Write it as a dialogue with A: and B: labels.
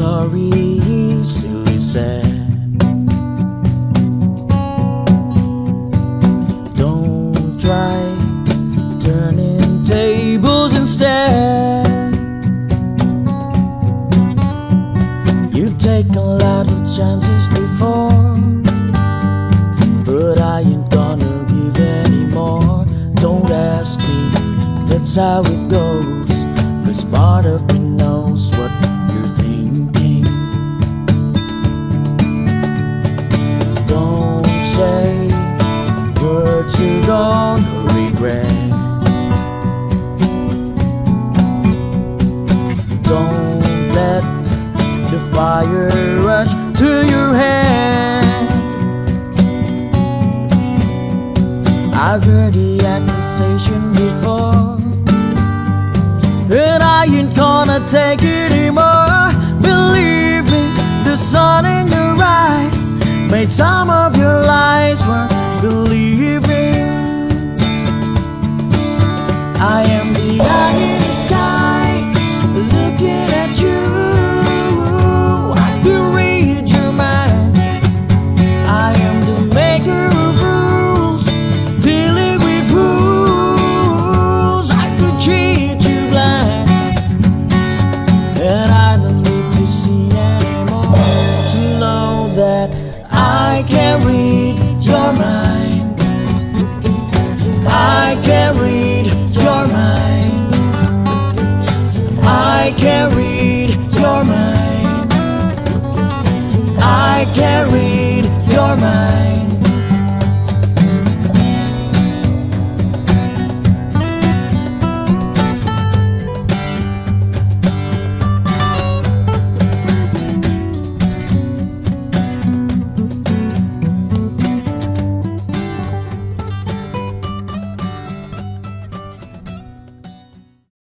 A: sorry, silly sad. Don't try turning tables instead. You've taken a lot of chances before, but I ain't gonna give anymore. Don't ask me, that's how it goes, cause part of me knows what you're thinking. fire rush to your head. I've heard the accusation before, but I ain't gonna take it anymore. Believe me, the sun in your eyes made some. I can't read.